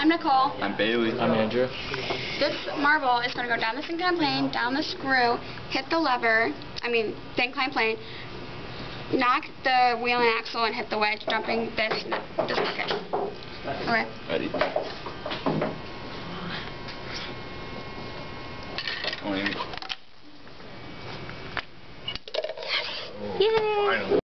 I'm Nicole. I'm Bayley. I'm Andrew. This marble is going to go down this inclined plane, down the screw, hit the lever, I mean the inclined plane, knock the wheel and axle and hit the wedge, dropping this, this bucket. Okay. Ready. Wait. Yay!